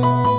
Música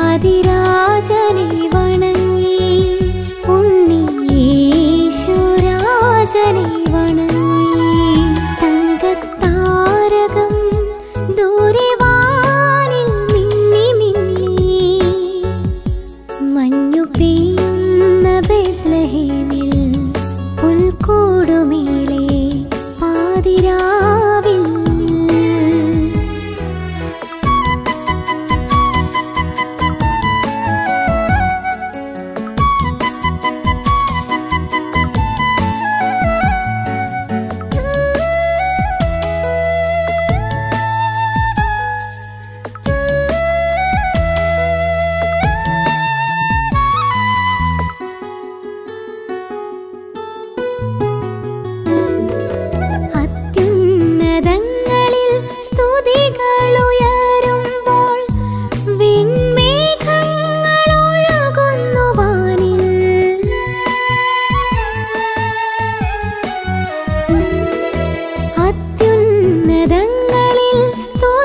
ఆదిరాజనివా Stop.